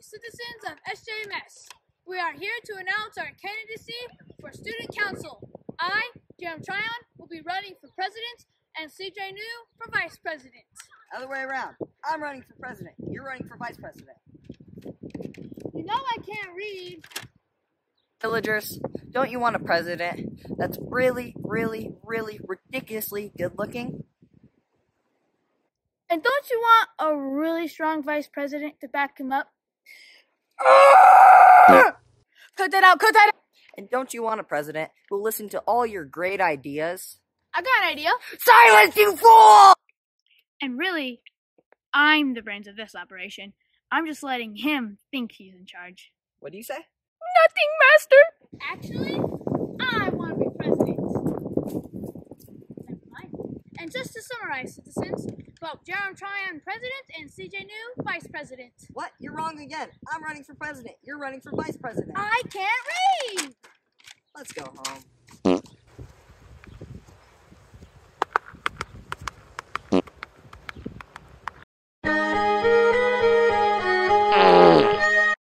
citizens of SJMS. We are here to announce our candidacy for Student Council. I, Jarom Tryon, will be running for president and CJ New for vice president. Other way around. I'm running for president. You're running for vice president. You know I can't read. Villagers, don't you want a president that's really, really, really ridiculously good looking? And don't you want a really strong vice president to back him up? Ah! cut that out, cut that out! And don't you want a president who'll listen to all your great ideas? I got an idea. Silence, you fool! And really, I'm the brains of this operation. I'm just letting him think he's in charge. What do you say? Nothing, Master! Actually, I want to be president. Never mind. And just to summarize, citizens, vote Jarom Tryon president and CJ New vice president. What? You're wrong again. I'm running for president. You're running for vice president. I can't read! Let's go home. Hmm.